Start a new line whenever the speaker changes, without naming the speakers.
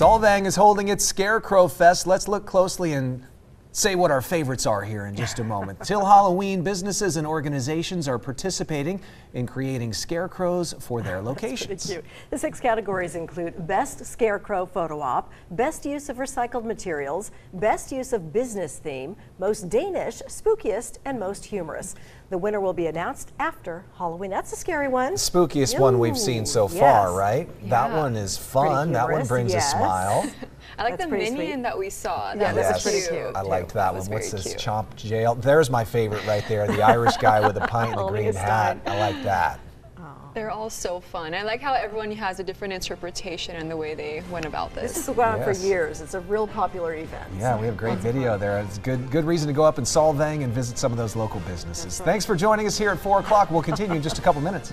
Solvang is holding its Scarecrow Fest. Let's look closely and say what our favorites are here in just a moment. Till Halloween, businesses and organizations are participating in creating scarecrows for their locations.
Cute. The six categories include Best Scarecrow Photo Op, Best Use of Recycled Materials, Best Use of Business Theme, Most Danish, Spookiest, and Most Humorous. The winner will be announced after Halloween. That's a scary one.
Spookiest one we've seen so
Ooh,
far,
yes.
right? That one is fun. That one brings
yes.
a smile.
I like
That's
the minion
sweet.
that we saw.
Yeah,
That
that's
was
pretty
cute.
cute.
I liked that
was
one. What's
very
this?
cute.
Chomp jail. There's my favorite right there. The Irish guy with the pint and the green hat. I like that.
They're all so fun. I like how everyone has a different interpretation in the way they went about this.
This has gone on
Yes.
for years. It's a real popular event.
Yeah, we have great video there. It's good, good reason to go up in Solvang and visit some of those local businesses. Thanks for joining us here at 4 o'clock. We'll continue in just a couple minutes.